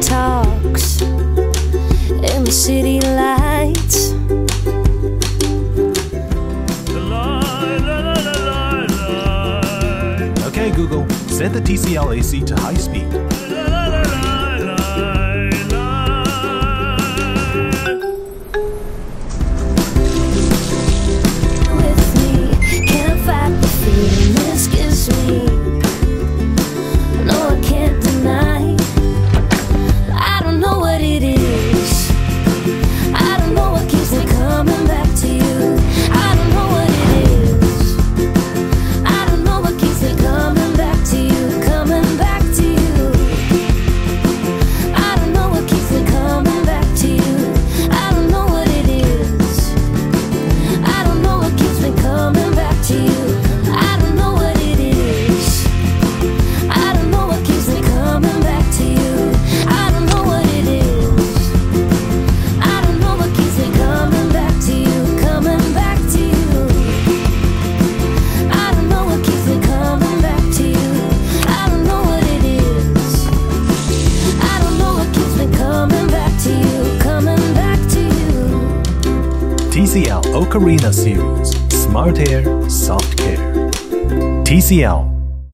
talks and the city lights. Okay, Google, set the TCL AC to high speed. TCL Ocarina Series Smart Air Soft Care. TCL